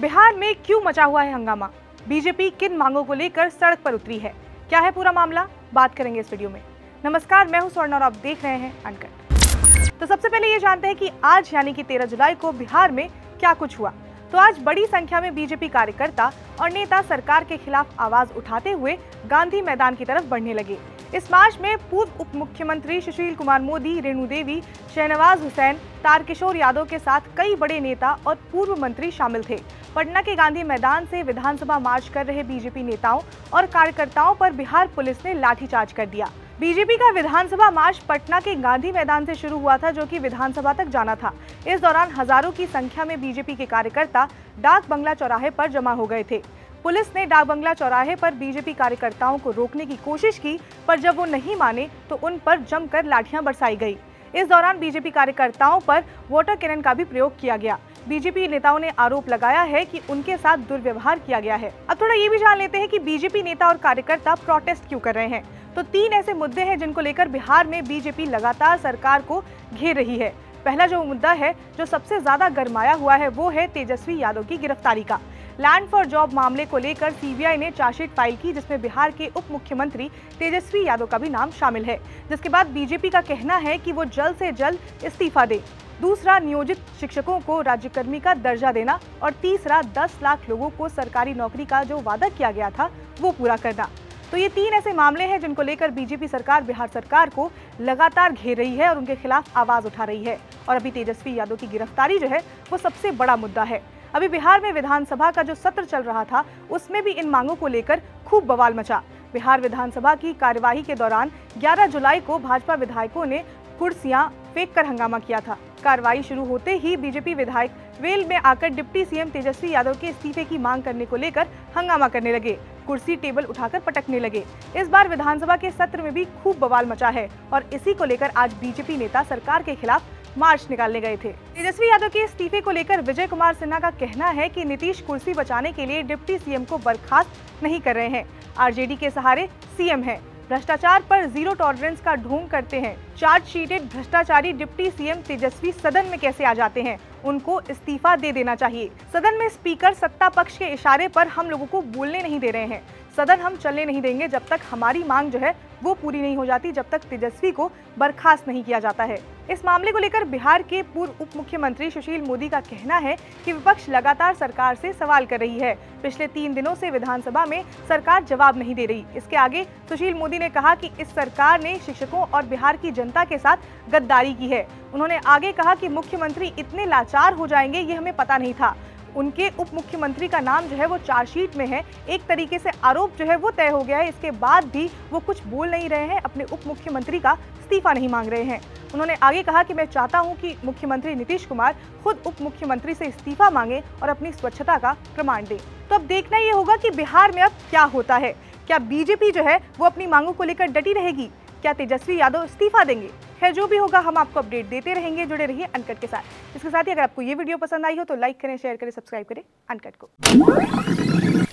बिहार में क्यों मचा हुआ है हंगामा? बीजेपी किन मांगों को लेकर सड़क पर उतरी है? क्या है पूरा मामला? बात करेंगे इस वीडियो में। नमस्कार, मैं हूँ स्वर्ण और आप देख रहे हैं अनकट। तो सबसे पहले ये जानते हैं कि आज यानी कि 13 जुलाई को बिहार में क्या कुछ हुआ। तो आज बड़ी संख्या में बीजेपी कार्यकर्ता और नेता सरकार के खिलाफ आवाज़ उठाते हुए गांधी मैदान की तरफ़ बढ़ने लगे। इस मार्च में पूर्व उप मुख्यमंत्री सुशील कुमार मोदी, रेणु देवी, शहनवाज हुसैन, तारकिशोर यादव के साथ कई बड़े नेता और पूर्व मंत्री शामिल थे। पटना के गांधी मैदान से विधानसभा मार्च कर रहे बीजेपी नेताओं और कार्यकर्ताओं पर बिहार पुलिस ने लाठीचार्ज कर दिया। बीजेपी का विधानसभा मार्च पटना के गांधी मैदान से शुरू हुआ था, जो कि विधानसभा तक जाना था। इस दौरान हज़ारों की संख्या में बीजेपी के कार्यकर्ता डाक बंगला चौराहे पर जमा हो गए थे। पुलिस ने डाक बंगला चौराहे पर बीजेपी कार्यकर्ताओं को रोकने की कोशिश की, पर जब वो नहीं माने तो उन पर जमकर लाठियाँ बरसाई गई। इस दौरान बीजेपी कार्यकर्ताओं पर वाटर कैनन का भी प्रयोग किया गया। बीजेपी नेताओं ने आरोप लगाया है कि उनके साथ दुर्व्यवहार किया गया है। अब थोड़ा ये भी जान लेते हैं कि बीजेपी नेता और कार्यकर्ता प्रोटेस्ट क्यों कर रहे हैं। तो तीन ऐसे मुद्दे हैं जिनको लेकर बिहार में बीजेपी लगातार सरकार को घेर रही है। पहला जो मुद्दा है, जो सबसे ज़्यादा गरमाया हुआ है, वो है तेजस्वी यादव की गिरफ्तारी का। लैंड फॉर जॉब मामले को लेकर सीबीआई ने चार्जशीट फ़ाइल की, जिसमें बिहार के उप मुख्यमंत्री तेजस्वी यादव का भी नाम शामिल है। जिसके बाद बीजेपी का कहना है कि वो जल्द से जल्द इस्तीफा दे। दूसरा, नियोजित शिक्षकों को राज्यकर्मी का दर्जा देना और तीसरा 10 लाख लोगों को सरकारी नौकरी का जो वादा किया गया था, वो पूरा करना। तो ये तीन ऐसे मामले हैं जिनको लेकर बीजेपी सरकार, बिहार सरकार को लगातार घेर रही है और उनके खिलाफ आवाज़ उठा रही है। और अभी तेजस्वी यादव की गिरफ्तारी जो है, वो सबसे बड़ा मुद्दा है। अभी बिहार में विधानसभा का जो सत्र चल रहा था, उसमें भी इन मांगों को लेकर खूब बवाल मचा। बिहार विधानसभा की कार्यवाही के दौरान 11 जुलाई को भाजपा विधायकों ने कुर्सियाँ फेंक कर हंगामा किया था। कार्रवाई शुरू होते ही बीजेपी विधायक वेल में आकर डिप्टी सीएम तेजस्वी यादव के इस्तीफे की मांग करने को लेकर हंगामा करने लगे। कुर्सी टेबल उठाकर पटकने लगे। इस बार विधानसभा के सत्र में भी खूब बवाल मचा है और इसी को लेकर आज बीजेपी नेता सरकार के खिलाफ मार्च निकालने गए थे। तेजस्वी यादव के इस्तीफे को लेकर विजय कुमार सिन्हा का कहना है कि नीतीश कुर्सी बचाने के लिए डिप्टी सीएम को बर्खास्त नहीं कर रहे हैं। आरजेडी के सहारे सीएम है। भ्रष्टाचार पर ज़ीरो टॉलरेंस का ढोंग करते हैं। चार्जशीटेड भ्रष्टाचारी डिप्टी सीएम तेजस्वी सदन में कैसे आ जाते हैं? उनको इस्तीफा दे देना चाहिए। सदन में स्पीकर सत्ता पक्ष के इशारे पर हम लोगों को बोलने नहीं दे रहे हैं। सदन हम चलने नहीं देंगे जब तक हमारी मांग जो है वो पूरी नहीं हो जाती, जब तक तेजस्वी को बर्खास्त नहीं किया जाता है। इस मामले को लेकर बिहार के पूर्व उप मुख्यमंत्री सुशील मोदी का कहना है कि विपक्ष लगातार सरकार से सवाल कर रही है। पिछले तीन दिनों से विधानसभा में सरकार जवाब नहीं दे रही। इसके आगे सुशील मोदी ने कहा कि इस सरकार ने शिक्षकों और बिहार की जनता के साथ गद्दारी की है। उन्होंने आगे कहा कि मुख्यमंत्री इतने लाचार हो जाएँगे ये हमें पता नहीं था। उनके उप मुख्यमंत्री का नाम जो है वो चार्जशीट में है। एक तरीके से आरोप जो है वो तय हो गया है। इसके बाद भी वो कुछ बोल नहीं रहे हैं, अपने उप मुख्यमंत्री का इस्तीफा नहीं मांग रहे हैं। उन्होंने आगे कहा कि मैं चाहता हूँ कि मुख्यमंत्री नीतीश कुमार खुद उप मुख्यमंत्री से इस्तीफा मांगे और अपनी स्वच्छता का प्रमाण दें। तो अब देखना ये होगा कि बिहार में अब क्या होता है। क्या बीजेपी जो है वो अपनी मांगों को लेकर डटी रहेगी? क्या तेजस्वी यादव इस्तीफा देंगे? खैर जो भी होगा, हम आपको अपडेट देते रहेंगे, जुड़े रहिए अनकट के साथ। इसके साथ ही अगर आपको ये वीडियो पसंद आई हो तो लाइक करें शेयर करें सब्सक्राइब करें अनकट को।